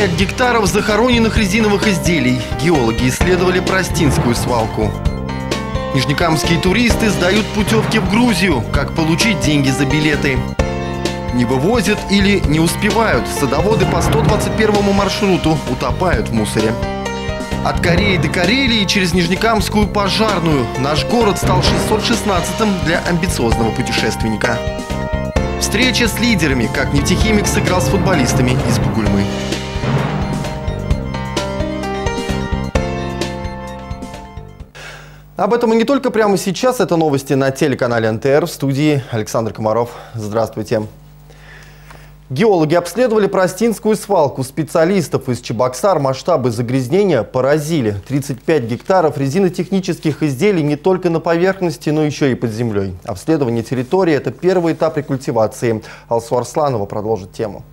35 гектаров захороненных резиновых изделий. Геологи исследовали Простинскую свалку. Нижнекамские туристы сдают путевки в Грузию. Как получить деньги за билеты? Не вывозят или не успевают. Садоводы по 121 маршруту утопают в мусоре. От Кореи до Карелии через Нижнекамскую пожарную. Наш город стал 616-м для амбициозного путешественника. Встреча с лидерами, как нефтехимик сыграл с футболистами из Бугульмы. Об этом и не только прямо сейчас. Это новости на телеканале НТР. В студии Александр Комаров. Здравствуйте. Геологи обследовали Простинскую свалку. Специалистов из Чебоксар масштабы загрязнения поразили. 35 гектаров резинотехнических изделий не только на поверхности, но еще и под землей. Обследование территории – это первый этап рекультивации. Алсу Арсланова продолжит тему.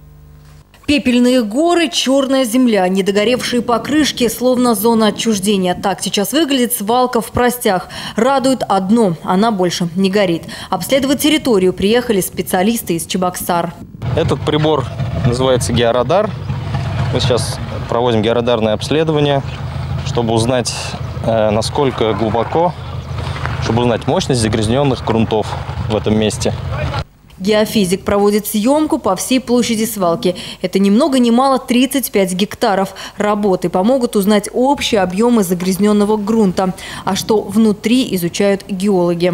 Пепельные горы, черная земля, недогоревшие покрышки, словно зона отчуждения. Так сейчас выглядит свалка в простях. Радует одно – она больше не горит. Обследовать территорию приехали специалисты из Чебоксар. Этот прибор называется георадар. Мы сейчас проводим георадарное обследование, чтобы узнать, э, насколько глубоко, чтобы узнать мощность загрязненных грунтов в этом месте. Геофизик проводит съемку по всей площади свалки. Это ни много ни мало 35 гектаров. Работы помогут узнать общие объемы загрязненного грунта. А что внутри изучают геологи.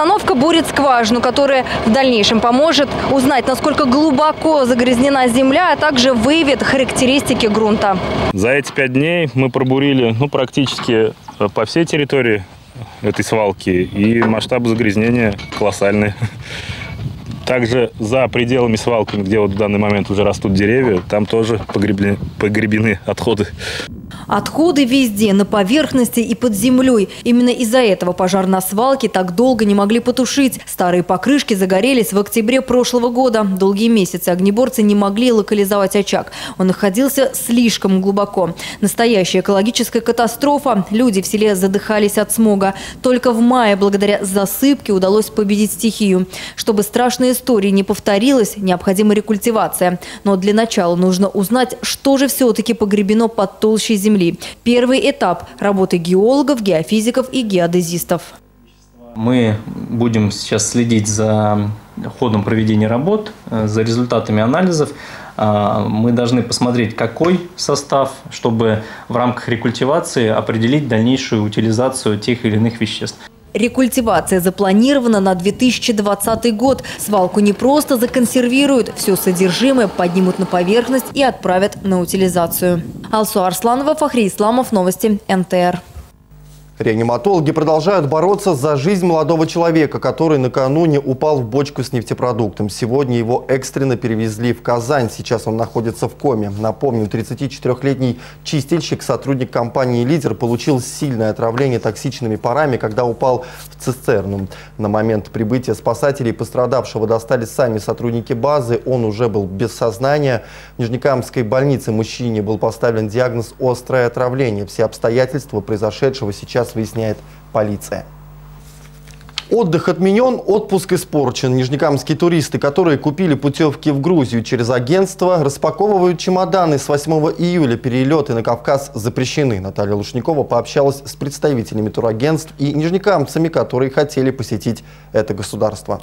Установка бурит скважину, которая в дальнейшем поможет узнать, насколько глубоко загрязнена земля, а также выявит характеристики грунта. За эти пять дней мы пробурили ну, практически э, по всей территории этой свалки, и масштабы загрязнения колоссальные. Также за пределами свалки, где вот в данный момент уже растут деревья, там тоже погребены, погребены отходы. Отходы везде, на поверхности и под землей. Именно из-за этого пожар на свалке так долго не могли потушить. Старые покрышки загорелись в октябре прошлого года. Долгие месяцы огнеборцы не могли локализовать очаг. Он находился слишком глубоко. Настоящая экологическая катастрофа. Люди в селе задыхались от смога. Только в мае, благодаря засыпке, удалось победить стихию. Чтобы страшная история не повторилась, необходима рекультивация. Но для начала нужно узнать, что же все-таки погребено под толщей земли. Первый этап – работы геологов, геофизиков и геодезистов. Мы будем сейчас следить за ходом проведения работ, за результатами анализов. А, мы должны посмотреть, какой состав, чтобы в рамках рекультивации определить дальнейшую утилизацию тех или иных веществ. Рекультивация запланирована на 2020 год. Свалку не просто законсервируют, все содержимое поднимут на поверхность и отправят на утилизацию. Алсу Арсланова, Фахри Исламов, Новости НТР. Реаниматологи продолжают бороться за жизнь молодого человека, который накануне упал в бочку с нефтепродуктом. Сегодня его экстренно перевезли в Казань. Сейчас он находится в коме. Напомню, 34-летний чистильщик, сотрудник компании «Лидер», получил сильное отравление токсичными парами, когда упал в цистерну. На момент прибытия спасателей пострадавшего достали сами сотрудники базы. Он уже был без сознания. В Нижнекамской больнице мужчине был поставлен диагноз «острое отравление». Все обстоятельства произошедшего сейчас сейчас выясняет полиция. Отдых отменен, отпуск испорчен. Нижнекамские туристы, которые купили путевки в Грузию через агентство, распаковывают чемоданы. С 8 июля перелеты на Кавказ запрещены. Наталья Лушникова пообщалась с представителями турагентств и нижнекамцами, которые хотели посетить это государство.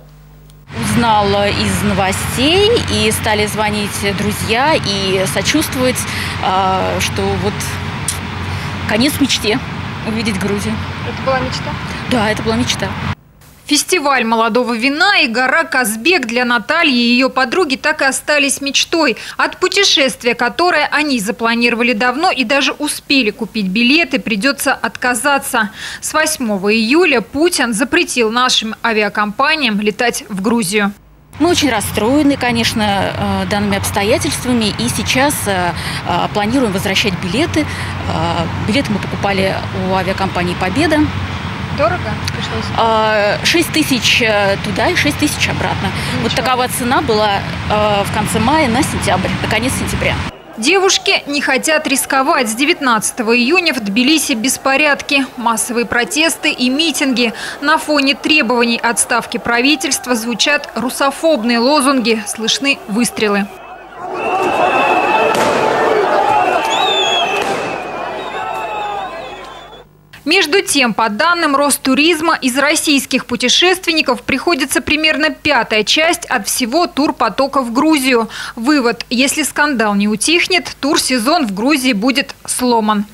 Узнала из новостей и стали звонить друзья и сочувствовать, а, что вот конец мечте увидеть Грузию. Это была мечта? Да, это была мечта. Фестиваль молодого вина и гора Казбек для Натальи и ее подруги так и остались мечтой. От путешествия, которое они запланировали давно и даже успели купить билеты, придется отказаться. С 8 июля Путин запретил нашим авиакомпаниям летать в Грузию. Мы очень расстроены, конечно, э, данными обстоятельствами, и сейчас э, э, планируем возвращать билеты. Билеты мы покупали у авиакомпании «Победа». Дорого пришлось? 6 тысяч туда и 6 тысяч обратно. Ничего. Вот такова цена была в конце мая на сентябрь, на конец сентября. Девушки не хотят рисковать. С 19 июня в Тбилиси беспорядки, массовые протесты и митинги. На фоне требований отставки правительства звучат русофобные лозунги, слышны выстрелы. Между тем, по данным Ростуризма, из российских путешественников приходится примерно пятая часть от всего турпотока в Грузию. Вывод – если скандал не утихнет, турсезон в Грузии будет сломан.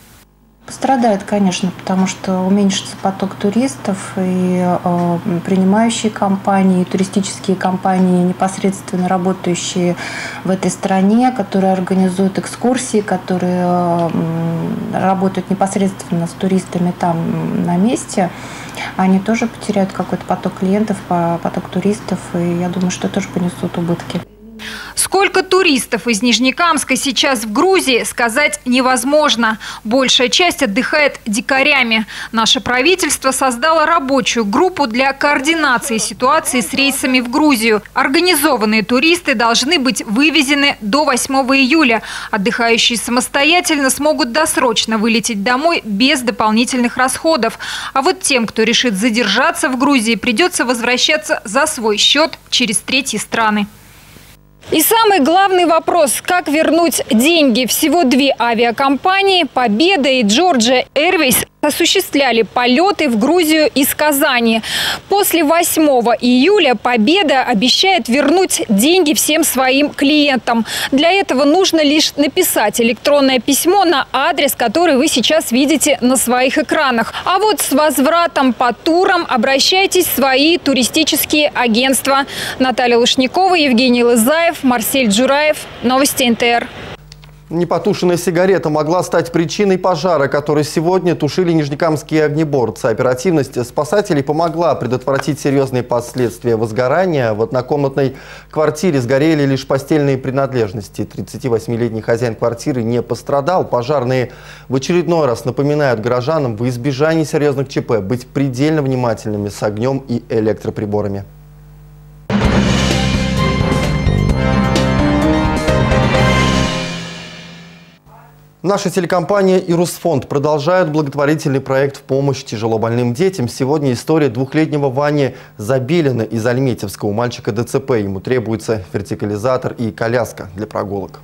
Пострадает, конечно, потому что уменьшится поток туристов, и э, принимающие компании, и туристические компании, непосредственно работающие в этой стране, которые организуют экскурсии, которые э, работают непосредственно с туристами там на месте, они тоже потеряют какой-то поток клиентов, поток туристов, и я думаю, что тоже понесут убытки. Сколько туристов из Нижнекамска сейчас в Грузии, сказать невозможно. Большая часть отдыхает дикарями. Наше правительство создало рабочую группу для координации ситуации с рейсами в Грузию. Организованные туристы должны быть вывезены до 8 июля. Отдыхающие самостоятельно смогут досрочно вылететь домой без дополнительных расходов. А вот тем, кто решит задержаться в Грузии, придется возвращаться за свой счет через третьи страны. И самый главный вопрос – как вернуть деньги? Всего две авиакомпании – «Победа» и «Джорджия Airways» осуществляли полеты в Грузию из Казани. После 8 июля «Победа» обещает вернуть деньги всем своим клиентам. Для этого нужно лишь написать электронное письмо на адрес, который вы сейчас видите на своих экранах. А вот с возвратом по турам обращайтесь в свои туристические агентства. Наталья Лушникова, Евгений Лызаев, Марсель Джураев. Новости НТР. Непотушенная сигарета могла стать причиной пожара, который сегодня тушили нижнекамские огнеборцы. Оперативность спасателей помогла предотвратить серьезные последствия возгорания. В однокомнатной квартире сгорели лишь постельные принадлежности. 38-летний хозяин квартиры не пострадал. Пожарные в очередной раз напоминают горожанам в избежании серьезных ЧП быть предельно внимательными с огнем и электроприборами. Наша телекомпания и Русфонд продолжают благотворительный проект в помощь тяжелобольным детям. Сегодня история двухлетнего Вани Забелина из Альметьевска. У мальчика ДЦП. Ему требуется вертикализатор и коляска для прогулок.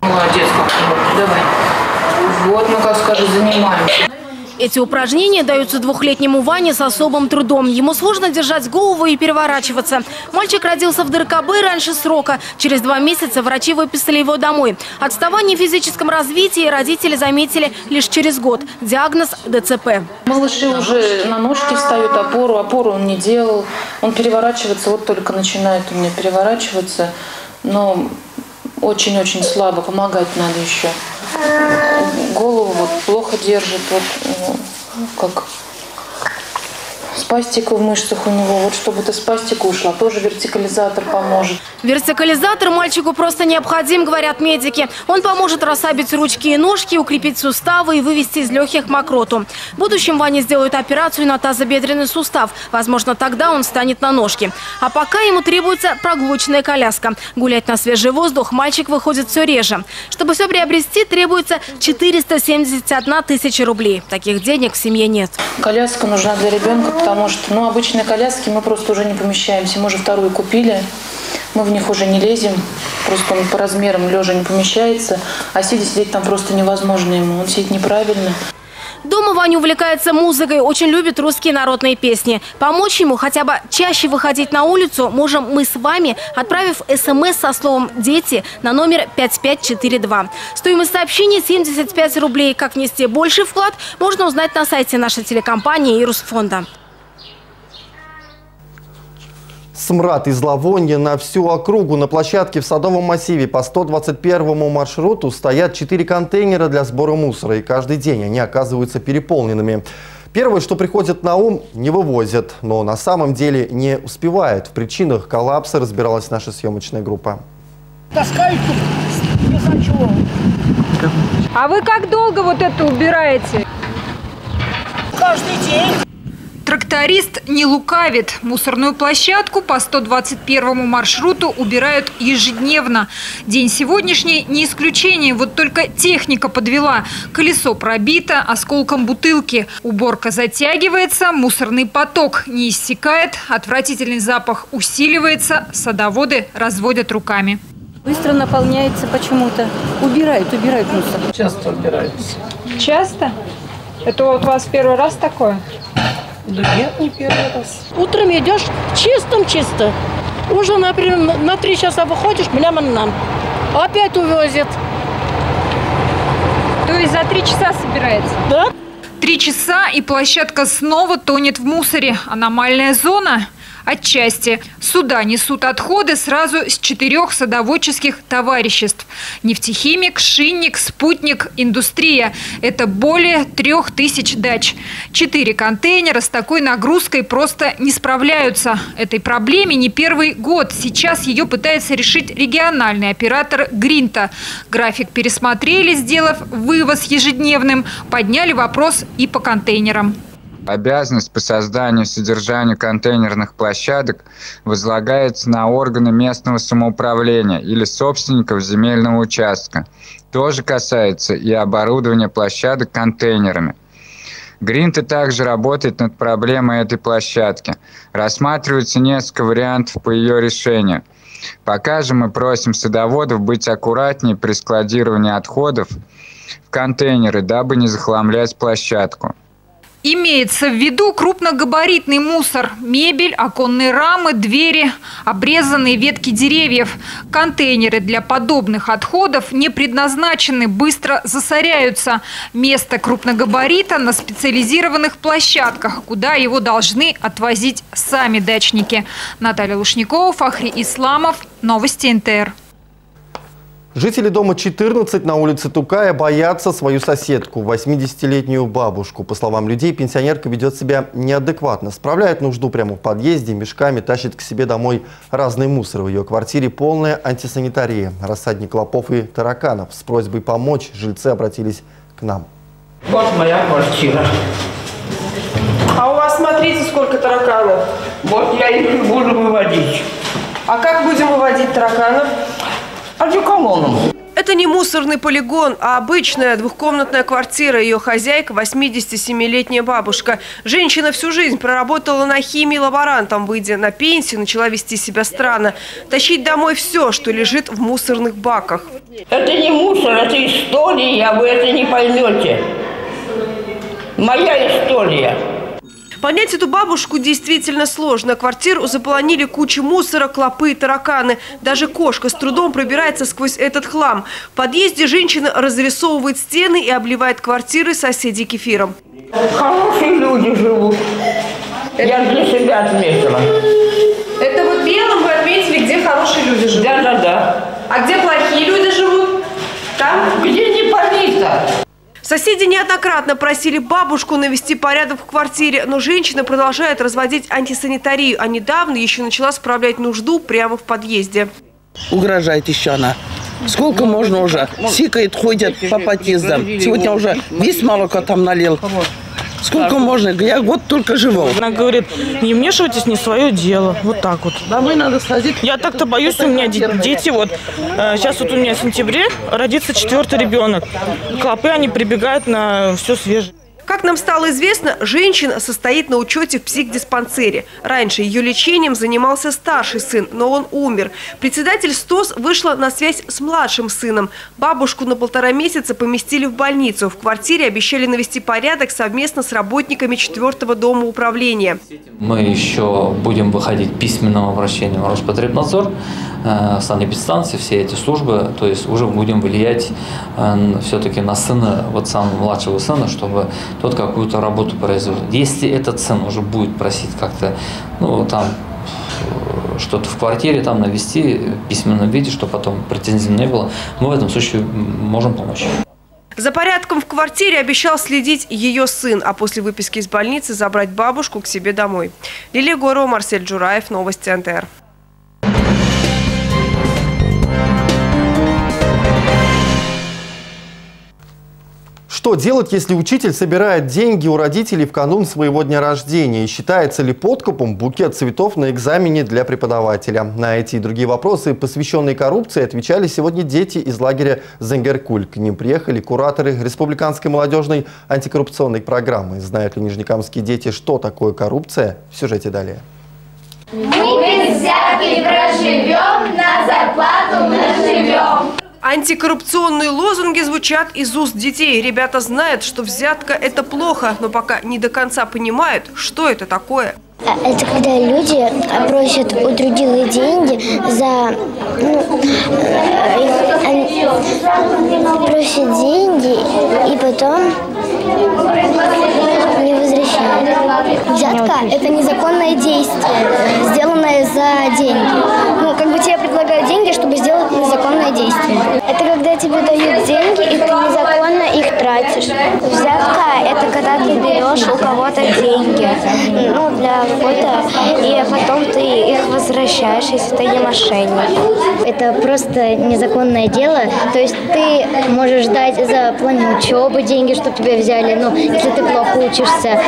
Молодец, давай. Вот, ну-ка скажи, занимаемся. Эти упражнения даются двухлетнему Ване с особым трудом. Ему сложно держать голову и переворачиваться. Мальчик родился в ДРКБ раньше срока. Через два месяца врачи выписали его домой. Отставание в физическом развитии родители заметили лишь через год. Диагноз ДЦП. Малыши уже на ножки встают, опору. Опору он не делал. Он переворачивается, вот только начинает у меня переворачиваться. Но очень-очень слабо, помогать надо еще голову вот плохо держит, вот ну, как спастика в мышцах у него. Вот чтобы эта спастика ушла, тоже вертикализатор поможет. Вертикализатор мальчику просто необходим, говорят медики. Он поможет расслабить ручки и ножки, укрепить суставы и вывести из легких мокроту. В будущем Ване сделают операцию на тазобедренный сустав. Возможно, тогда он станет на ножки. А пока ему требуется прогулочная коляска. Гулять на свежий воздух мальчик выходит все реже. Чтобы все приобрести, требуется 471 тысяча рублей. Таких денег в семье нет. Коляска нужна для ребенка, потому что ну, обычные коляски мы просто уже не помещаемся. Мы уже вторую купили. Мы в них уже не лезем, просто он по размерам лежа не помещается, а сидя сидеть там просто невозможно ему, он сидит неправильно. Дома Ваня увлекается музыкой, очень любит русские народные песни. Помочь ему хотя бы чаще выходить на улицу можем мы с вами, отправив смс со словом «Дети» на номер 5542. Стоимость сообщения 75 рублей. Как внести больший вклад, можно узнать на сайте нашей телекомпании и Русфонда. Смрад и зловоние на всю округу. На площадке в Садовом массиве по 121 маршруту стоят 4 контейнера для сбора мусора. И каждый день они оказываются переполненными. Первое, что приходит на ум, не вывозят, но на самом деле не успевает. В причинах коллапса разбиралась наша съемочная группа. Таскают тут, не знаю чего. А вы как долго вот это убираете? Каждый день Тракторист не лукавит. Мусорную площадку по 121 маршруту убирают ежедневно. День сегодняшний не исключение, вот только техника подвела. Колесо пробито осколком бутылки. Уборка затягивается, мусорный поток не иссякает, отвратительный запах усиливается, садоводы разводят руками. Быстро наполняется почему-то. Убирают, убирают мусор. Часто убираются. Часто? Это вот у вас первый раз такое? Да нет, не первый раз. Утром идешь чистым чисто. Уже, например, на три часа выходишь, млям нам. Опять увозят. То есть за три часа собирается? Да. Три часа и площадка снова тонет в мусоре. Аномальная зона? Отчасти. Сюда несут отходы сразу с четырех садоводческих товариществ. Нефтехимик, шинник, спутник, индустрия. Это более трех тысяч дач. Четыре контейнера с такой нагрузкой просто не справляются. Этой проблеме не первый год. Сейчас ее пытается решить региональный оператор Гринта. График пересмотрели, сделав вывоз ежедневным. Подняли вопрос и по контейнерам. Обязанность по созданию и содержанию контейнерных площадок возлагается на органы местного самоуправления или собственников земельного участка. Тоже касается и оборудования площадок контейнерами. Гринта также работает над проблемой этой площадки. Рассматривается несколько вариантов по ее решению. Пока же мы просим садоводов быть аккуратнее при складировании отходов в контейнеры, дабы не захламлять площадку. Имеется в виду крупногабаритный мусор – мебель, оконные рамы, двери, обрезанные ветки деревьев. Контейнеры для подобных отходов не предназначены, быстро засоряются. Место крупногабарита на специализированных площадках, куда его должны отвозить сами дачники. Наталья Лушникова, Фахри Исламов, Новости НТР. Жители дома 14 на улице Тукая боятся свою соседку, 80-летнюю бабушку. По словам людей, пенсионерка ведет себя неадекватно. Справляет нужду прямо в подъезде, мешками тащит к себе домой разный мусор. В ее квартире полная антисанитария, рассадник клопов и тараканов. С просьбой помочь жильцы обратились к нам. Вот моя квартира. А у вас, смотрите, сколько тараканов. Вот я их буду выводить. А как будем выводить тараканов? Одеколоном. Это не мусорный полигон, а обычная двухкомнатная квартира. Ее хозяйка – 87-летняя бабушка. Женщина всю жизнь проработала на химии лаборантом. Выйдя на пенсию, начала вести себя странно. Тащить домой все, что лежит в мусорных баках. Это не мусор, это история, вы это не поймете. Моя история. Понять эту бабушку действительно сложно. Квартиру заполонили куча мусора, клопы и тараканы. Даже кошка с трудом пробирается сквозь этот хлам. В подъезде женщина разрисовывает стены и обливает квартиры соседей кефиром. Хорошие люди живут. Я для себя отметила. Это вот белым вы отметили, где хорошие люди живут? Да, да, да. А где плохие люди живут? Там, где не помито. Соседи неоднократно просили бабушку навести порядок в квартире, но женщина продолжает разводить антисанитарию, а недавно еще начала справлять нужду прямо в подъезде. Угрожает еще она. Сколько можно уже? Сикает, ходят по подъездам. Сегодня уже весь молоко там налил. Сколько можно? Я год только живу. Она говорит, не вмешивайтесь, не свое дело. Вот так вот. Домой надо сходить. Я так-то боюсь, у меня дети вот. э, Сейчас вот у меня в сентябре родится четвертый ребенок. Клопы, они прибегают на все свежее. Как нам стало известно, женщина состоит на учете в психдиспансере. Раньше ее лечением занимался старший сын, но он умер. Председатель СТОС вышла на связь с младшим сыном. Бабушку на полтора месяца поместили в больницу. В квартире обещали навести порядок совместно с работниками четвертого дома управления. Мы еще будем выходить письменным обращением в Роспотребнадзор, э, санэпидстанции, все эти службы, то есть уже будем влиять все-таки на сына, вот самого младшего сына, чтобы тот какую-то работу произвел. Если этот сын уже будет просить как-то, ну, там, э, что-то в квартире там навести в письменном виде, чтобы потом претензий не было, мы в этом случае можем помочь. За порядком в квартире обещал следить ее сын, а после выписки из больницы забрать бабушку к себе домой. Лилия Горова, Марсель Джураев, Новости НТР. Что делать, если учитель собирает деньги у родителей в канун своего дня рождения? И считается ли подкупом букет цветов на экзамене для преподавателя? На эти и другие вопросы, посвященные коррупции, отвечали сегодня дети из лагеря Зенгеркуль. К ним приехали кураторы Республиканской молодежной антикоррупционной программы. Знают ли нижнекамские дети, что такое коррупция? В сюжете далее. Мы без взятки проживем, на зарплату мы живем. Антикоррупционные лозунги звучат из уст детей. Ребята знают, что взятка – это плохо, но пока не до конца понимают, что это такое. А это когда люди просят у других деньги за... Ну, э, просят деньги и потом не возвращают. Взятка – это незаконное действие, сделанное за деньги. Ну, как бы тебе предлагают деньги, чтобы сделать незаконное действие. Это когда тебе дают деньги, и ты незаконно их тратишь. Взятка – это когда ты берешь у кого-то деньги, ну, для работы, и потом ты их возвращаешь, если ты не мошенник. Это просто незаконное дело, то есть ты можешь дать за план учебы деньги, чтобы тебя взяли, ну, если ты плохо учишься.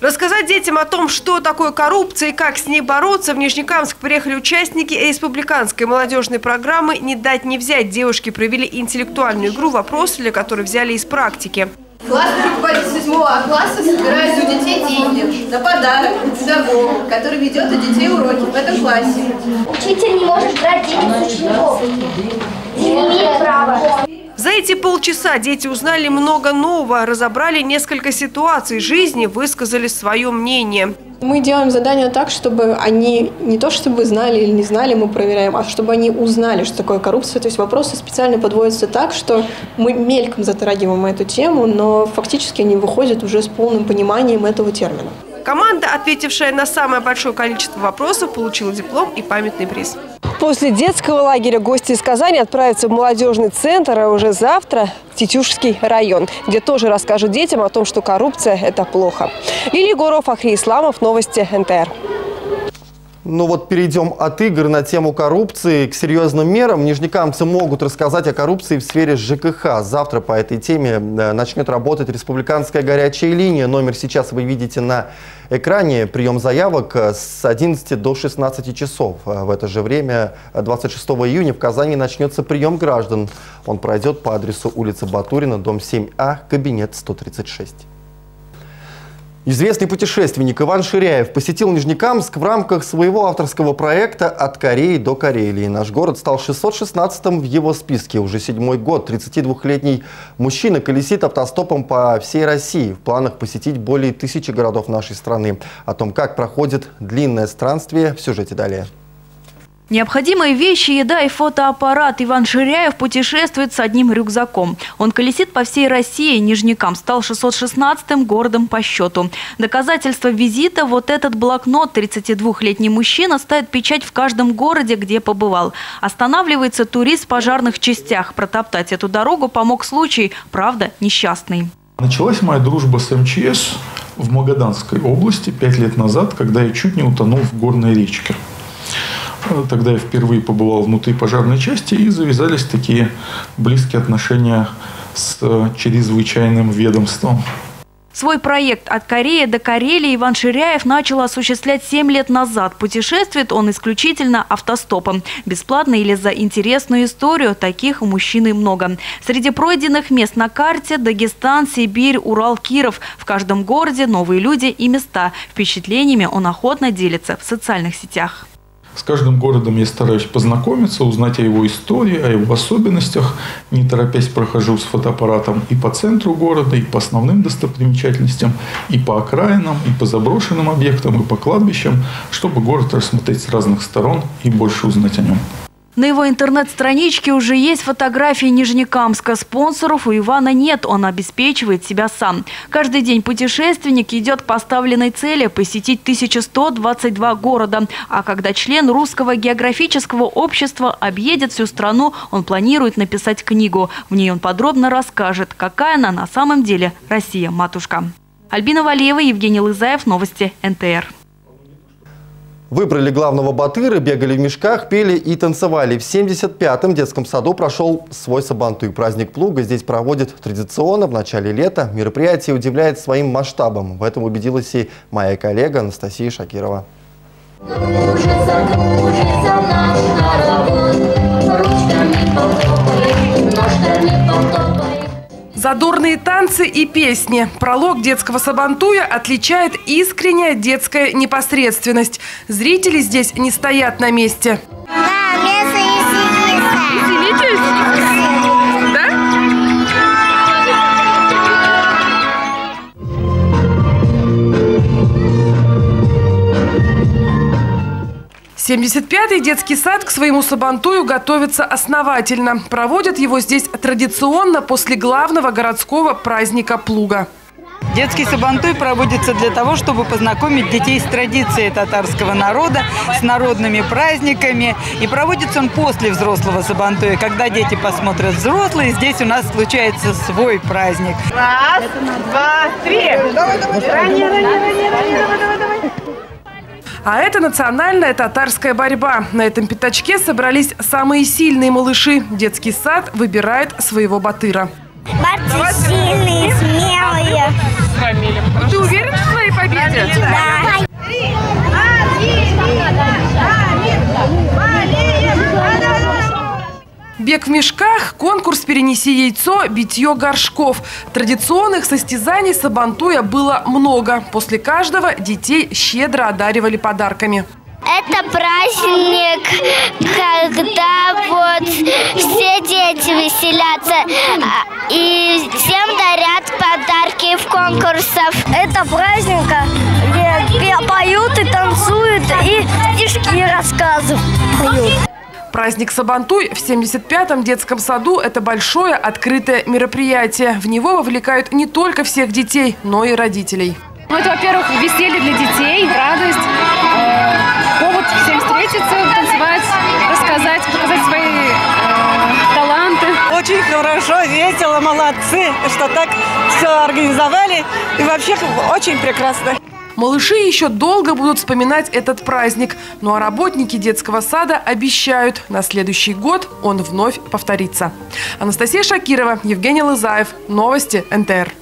Рассказать детям о том, что такое коррупция и как с ней бороться, в Нижнекамск приехали участники республиканской молодежной программы «Не дать не взять». Девушки провели интеллектуальную игру «Вопросы», для которой взяли из практики. Классный руководитель седьмого класса собирает у детей деньги на подарок педагогу, который ведет у детей уроки в этом классе. Учитель не может брать деньги с учеников. Не имеет права. За эти полчаса дети узнали много нового, разобрали несколько ситуаций жизни, высказали свое мнение. Мы делаем задания так, чтобы они не то чтобы знали или не знали, мы проверяем, а чтобы они узнали, что такое коррупция. То есть вопросы специально подводятся так, что мы мельком затрагиваем эту тему, но фактически они выходят уже с полным пониманием этого термина. Команда, ответившая на самое большое количество вопросов, получила диплом и памятный приз. После детского лагеря гости из Казани отправятся в молодежный центр, а уже завтра в Тетюшский район, где тоже расскажут детям о том, что коррупция – это плохо. Лилия Горов, Ахри Исламов, новости НТР. Ну вот перейдем от игр на тему коррупции к серьезным мерам. Нижнекамцы могут рассказать о коррупции в сфере ЖКХ. Завтра по этой теме э, начнет работать республиканская горячая линия. Номер сейчас вы видите на экране. Прием заявок э, с 11 до 16 часов. Э, в это же время 26 июня в Казани начнется прием граждан. Он пройдет по адресу улица Батурина, дом 7А, кабинет 136. Известный путешественник Иван Ширяев посетил Нижнекамск в рамках своего авторского проекта «От Кореи до Карелии». Наш город стал 616-м в его списке. Уже седьмой год 32-летний мужчина колесит автостопом по всей России. В планах посетить более тысячи городов нашей страны. О том, как проходит длинное странствие, в сюжете далее. Необходимые вещи, еда и фотоаппарат. Иван Ширяев путешествует с одним рюкзаком. Он колесит по всей России. Нижнекам стал 616-м городом по счету. Доказательство визита – вот этот блокнот. 32-летний мужчина ставит печать в каждом городе, где побывал. Останавливается турист в пожарных частях. Протоптать эту дорогу помог случай, правда, несчастный. Началась моя дружба с МЧС в Магаданской области пять лет назад, когда я чуть не утонул в горной речке. Тогда я впервые побывал внутри пожарной части и завязались такие близкие отношения с чрезвычайным ведомством. Свой проект «От Кореи до Карелии» Иван Ширяев начал осуществлять 7 лет назад. Путешествует он исключительно автостопом. Бесплатно или за интересную историю. Таких у мужчины много. Среди пройденных мест на карте – Дагестан, Сибирь, Урал, Киров. В каждом городе новые люди и места. Впечатлениями он охотно делится в социальных сетях. С каждым городом я стараюсь познакомиться, узнать о его истории, о его особенностях. Не торопясь прохожу с фотоаппаратом и по центру города, и по основным достопримечательностям, и по окраинам, и по заброшенным объектам, и по кладбищам, чтобы город рассмотреть с разных сторон и больше узнать о нем. На его интернет-страничке уже есть фотографии Нижнекамска. Спонсоров у Ивана нет, он обеспечивает себя сам. Каждый день путешественник идет к поставленной цели – посетить 1122 города. А когда член Русского географического общества объедет всю страну, он планирует написать книгу. В ней он подробно расскажет, какая она на самом деле Россия-матушка. Альбина Валиева, Евгений Лызаев, Новости НТР. Выбрали главного батыра, бегали в мешках, пели и танцевали. В 75-м детском саду прошел свой Сабантуй. Праздник плуга здесь проводят традиционно в начале лета. Мероприятие удивляет своим масштабом. В этом убедилась и моя коллега Анастасия Шакирова. Кружится, кружится наш Задорные танцы и песни. Пролог детского сабантуя отличает искренняя детская непосредственность. Зрители здесь не стоят на месте. Да, 75-й детский сад к своему сабантую готовится основательно. Проводят его здесь традиционно после главного городского праздника плуга. Детский сабантуй проводится для того, чтобы познакомить детей с традицией татарского народа, с народными праздниками. И проводится он после взрослого сабантуя. Когда дети посмотрят взрослые, здесь у нас случается свой праздник. Раз, два, три. Ранее, ранее, ранее, ранее. Давай, давай, давай. А это национальная татарская борьба. На этом пятачке собрались самые сильные малыши. Детский сад выбирает своего батыра. Борцы сильные, смелые. Ты уверен в своей победе? Да. Бег в мешках, конкурс «Перенеси яйцо», битье горшков. Традиционных состязаний Сабантуя было много. После каждого детей щедро одаривали подарками. Это праздник, когда вот все дети веселятся а, и всем дарят подарки в конкурсах. Это праздник, Праздник Сабантуй в 75-м детском саду – это большое открытое мероприятие. В него вовлекают не только всех детей, но и родителей. Ну, это, во-первых, веселье для детей, радость, э, повод всем встретиться, танцевать, рассказать, показать свои э, таланты. Очень хорошо, весело, молодцы, что так все организовали. И вообще очень прекрасно. Малыши еще долго будут вспоминать этот праздник. Ну а работники детского сада обещают, на следующий год он вновь повторится. Анастасия Шакирова, Евгений Лызаев. Новости НТР.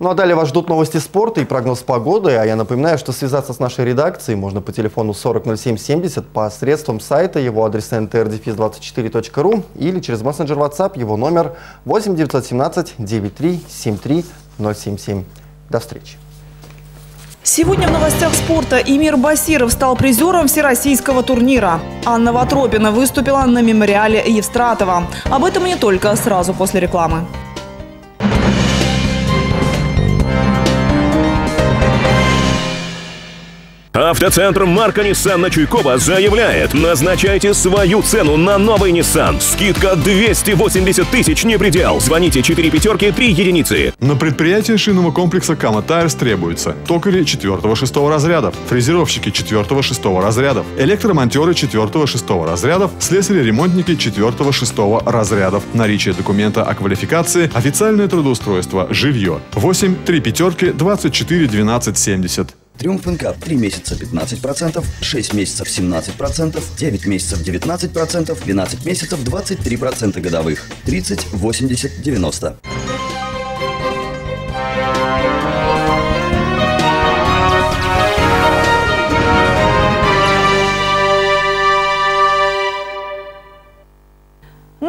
Ну а далее вас ждут новости спорта и прогноз погоды. А я напоминаю, что связаться с нашей редакцией можно по телефону 400770 по средствам сайта, его адрес ntrdefis24.ru или через мессенджер WhatsApp, его номер 8917 9373 077. До встречи. Сегодня в новостях спорта Эмир Басиров стал призером всероссийского турнира. Анна Ватропина выступила на мемориале Евстратова. Об этом не только сразу после рекламы. Автоцентр марка Nissan на Чуйкова заявляет, назначайте свою цену на новый Nissan. Скидка 280 тысяч не предел. Звоните 4 пятерки 3 единицы. На предприятие шинного комплекса Кама Тайрс требуется токари 4-6 разрядов, фрезеровщики 4-6 разрядов, электромонтеры 4-6 разрядов, слесари-ремонтники 4-6 разрядов, наличие документа о квалификации, официальное трудоустройство, жилье. 8 3 пятерки 24 12 70. Триумф НК 3 месяца 15%, 6 месяцев 17%, 9 месяцев 19%, 12 месяцев 23% годовых, 30, 80, 90.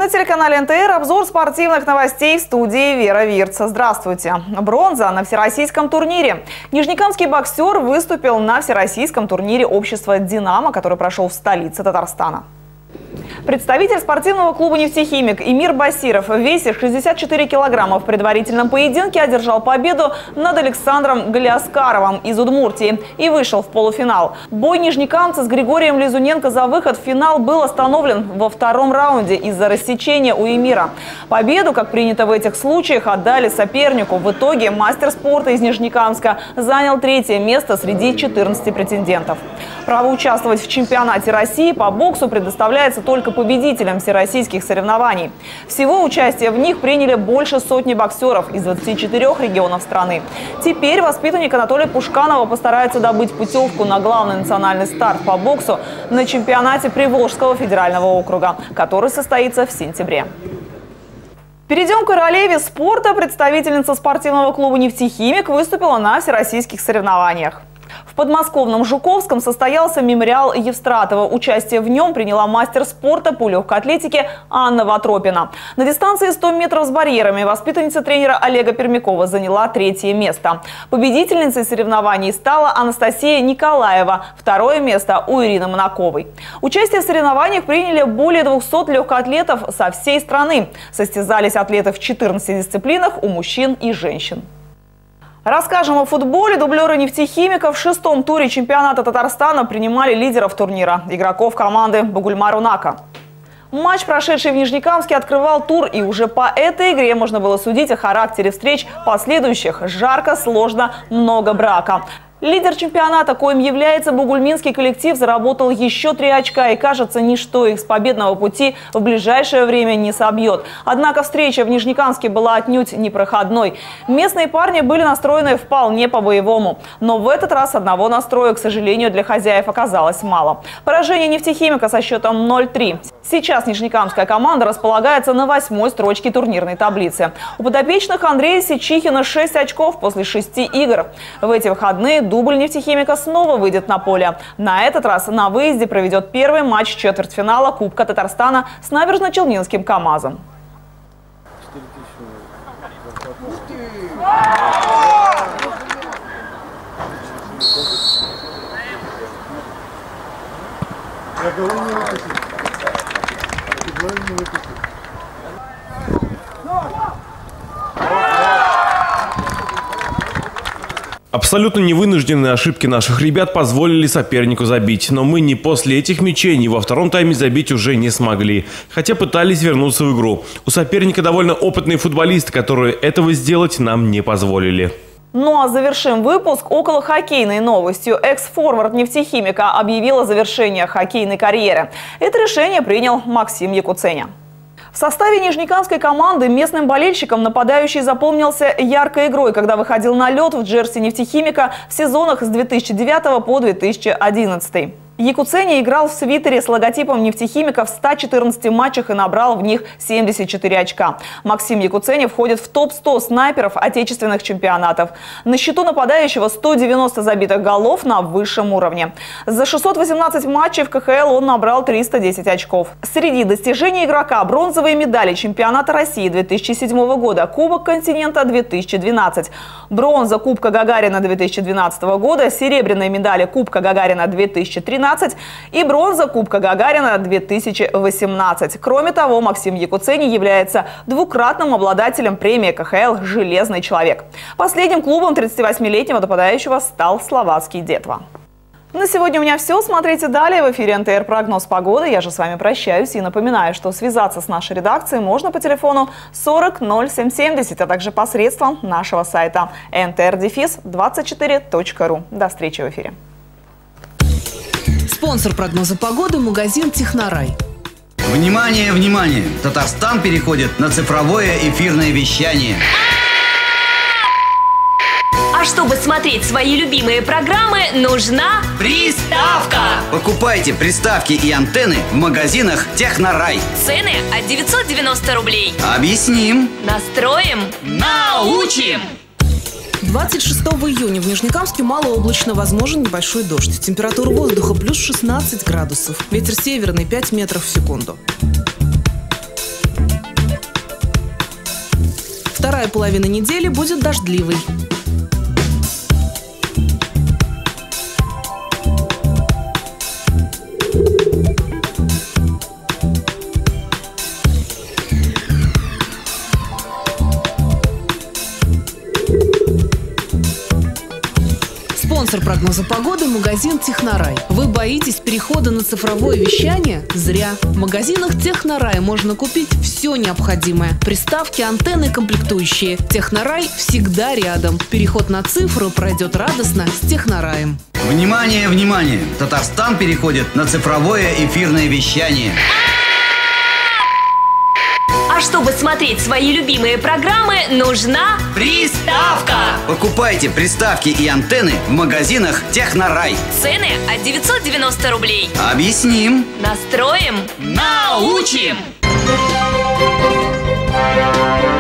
На телеканале НТР обзор спортивных новостей в студии Вера Вирца. Здравствуйте. Бронза на всероссийском турнире. Нижнекамский боксер выступил на всероссийском турнире общества «Динамо», который прошел в столице Татарстана. Представитель спортивного клуба «Нефтехимик» Эмир Басиров в весе 64 килограмма в предварительном поединке одержал победу над Александром Галиаскаровым из Удмуртии и вышел в полуфинал. Бой нижнекамца с Григорием Лизуненко за выход в финал был остановлен во втором раунде из-за рассечения у Эмира. Победу, как принято в этих случаях, отдали сопернику. В итоге мастер спорта из Нижнекамска занял третье место среди 14 претендентов. Право участвовать в чемпионате России по боксу предоставляется только победителем всероссийских соревнований. Всего участие в них приняли больше сотни боксеров из 24 регионов страны. Теперь воспитанник Анатолия Пушканова постарается добыть путевку на главный национальный старт по боксу на чемпионате Приволжского федерального округа, который состоится в сентябре. Перейдем к королеве спорта. Представительница спортивного клуба «Нефтехимик» выступила на всероссийских соревнованиях подмосковном Жуковском состоялся мемориал Евстратова. Участие в нем приняла мастер спорта по легкой атлетике Анна Ватропина. На дистанции 100 метров с барьерами воспитанница тренера Олега Пермякова заняла третье место. Победительницей соревнований стала Анастасия Николаева. Второе место у Ирины Монаковой. Участие в соревнованиях приняли более 200 легкоатлетов со всей страны. Состязались атлеты в 14 дисциплинах у мужчин и женщин. Расскажем о футболе. Дублеры нефтехимиков в шестом туре чемпионата Татарстана принимали лидеров турнира – игроков команды Багульмарунака. Матч, прошедший в Нижнекамске, открывал тур, и уже по этой игре можно было судить о характере встреч последующих. Жарко, сложно, много брака. Лидер чемпионата, коим является бугульминский коллектив, заработал еще три очка и, кажется, ничто их с победного пути в ближайшее время не собьет. Однако встреча в Нижнекамске была отнюдь непроходной. Местные парни были настроены вполне по-боевому. Но в этот раз одного настроя, к сожалению, для хозяев оказалось мало. Поражение нефтехимика со счетом 0-3. Сейчас нижнекамская команда располагается на восьмой строчке турнирной таблицы. У подопечных Андрея Сичихина 6 очков после шести игр. В эти выходные дубль нефтехимика снова выйдет на поле. На этот раз на выезде проведет первый матч четвертьфинала Кубка Татарстана с набережно-челнинским КАМАЗом. Я говорю, не выпустить. Я говорю, не выпустить. Абсолютно невынужденные ошибки наших ребят позволили сопернику забить. Но мы ни после этих мячей, ни во втором тайме забить уже не смогли. Хотя пытались вернуться в игру. У соперника довольно опытные футболисты, которые этого сделать нам не позволили. Ну а завершим выпуск около хоккейной новостью. Экс-форвард нефтехимика объявила завершение хоккейной карьеры. Это решение принял Максим Якуценя. В составе нижнекамской команды местным болельщикам нападающий запомнился яркой игрой, когда выходил на лед в джерси нефтехимика в сезонах с 2009 по 2011. Якуцени играл в свитере с логотипом нефтехимика в 114 матчах и набрал в них 74 очка. Максим Якуцени входит в топ-100 снайперов отечественных чемпионатов. На счету нападающего 190 забитых голов на высшем уровне. За 618 матчей в КХЛ он набрал 310 очков. Среди достижений игрока бронзовые медали чемпионата России 2007 года, Кубок континента 2012, бронза Кубка Гагарина 2012 года, серебряные медали Кубка Гагарина 2013 2017 и бронза Кубка Гагарина 2018. Кроме того, Максим Якуцени является двукратным обладателем премии КХЛ «Железный человек». Последним клубом 38-летнего нападающего стал словацкий Детва. На сегодня у меня все. Смотрите далее в эфире НТР «Прогноз погоды». Я же с вами прощаюсь и напоминаю, что связаться с нашей редакцией можно по телефону 40 0770, а также посредством нашего сайта ntrdefis24.ru. До встречи в эфире. Спонсор прогноза погоды – магазин «Технорай». Внимание, внимание! Татарстан переходит на цифровое эфирное вещание. А чтобы смотреть свои любимые программы, нужна приставка. Покупайте приставки и антенны в магазинах Технорай. Цены от 990 рублей. Объясним. Настроим. Научим. 26 июня в Нижнекамске малооблачно возможен небольшой дождь. Температура воздуха плюс 16 градусов. Ветер северный 5 метров в секунду. Вторая половина недели будет дождливой. Спонсор прогноза погоды – магазин «Технорай». Вы боитесь перехода на цифровое вещание? Зря. В магазинах «Технорай» можно купить все необходимое. Приставки, антенны, комплектующие. «Технорай» всегда рядом. Переход на цифру пройдет радостно с «Технораем». Внимание, внимание! Татарстан переходит на цифровое эфирное вещание. А чтобы смотреть свои любимые программы, нужна приставка. Покупайте приставки и антенны в магазинах Технорай. Цены от 990 рублей. Объясним. Настроим, научим. You.